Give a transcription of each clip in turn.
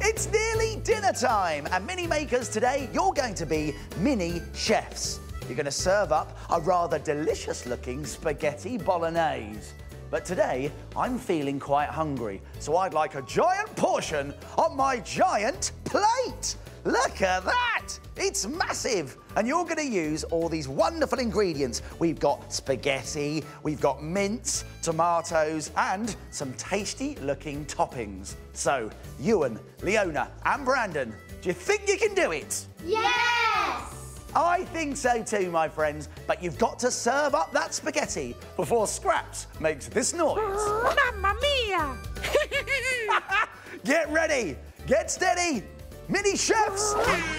It's nearly dinner time, and mini makers today, you're going to be mini chefs. You're going to serve up a rather delicious looking spaghetti bolognese. But today, I'm feeling quite hungry, so I'd like a giant portion on my giant plate. Look at that! It's massive! And you're going to use all these wonderful ingredients. We've got spaghetti, we've got mince, tomatoes, and some tasty looking toppings. So, Ewan, Leona, and Brandon, do you think you can do it? Yes! I think so too, my friends, but you've got to serve up that spaghetti before Scrappz makes this noise. Mamma mia! Get ready, get steady, mini chefs,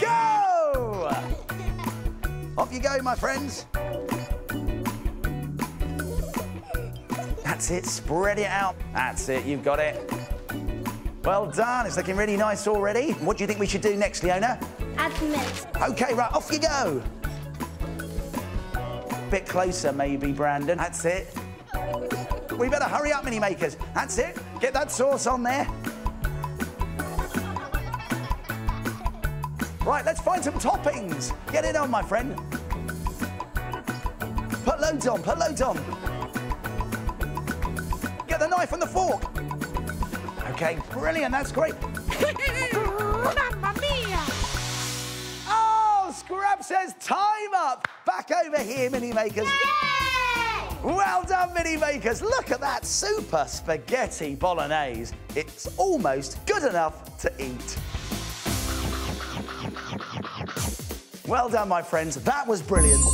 go! Off you go, my friends. That's it, spread it out. That's it, you've got it. Well done, it's looking really nice already. What do you think we should do next, Leona? Add. Okay, right, off you go. Bit closer, maybe, Brandon. That's it. We better hurry up, mini makers. That's it. Get that sauce on there. Right, let's find some toppings. Get it on, my friend. Put loads on, put loads on. Get the knife and the fork. Okay, brilliant, that's great. Mamma mia! Oh, Scrap says time up. Back over here, mini makers. Yay! Well done, mini makers. Look at that super spaghetti bolognese. It's almost good enough to eat. Well done, my friends. That was brilliant.